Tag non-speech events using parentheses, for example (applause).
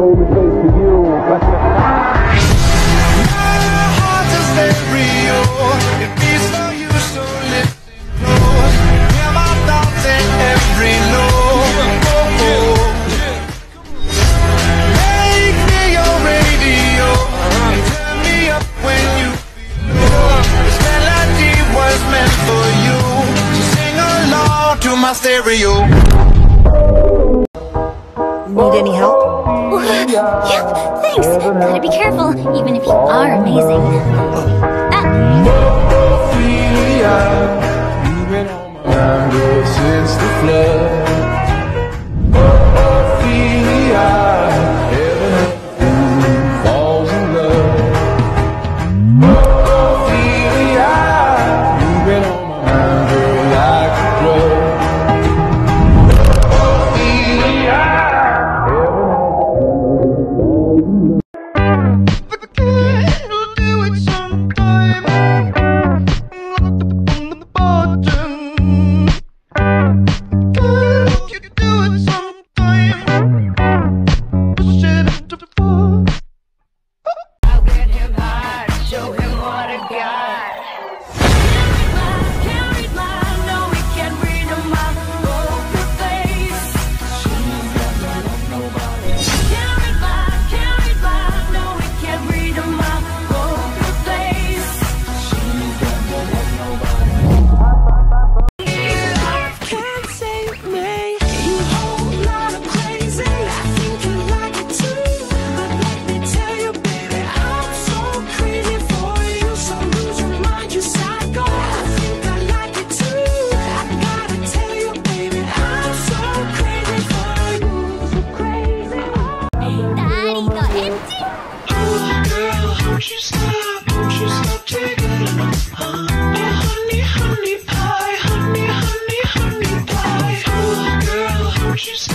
only face for you. heart's a stereo. It beats for you, so listen close. Hear my thoughts in every note. Make me your radio. And turn me up when you feel low. This melody was meant for you. So sing along to my stereo. Need any help? (laughs) Yeah, thanks. Gotta be careful, even if you are amazing. Ah, She's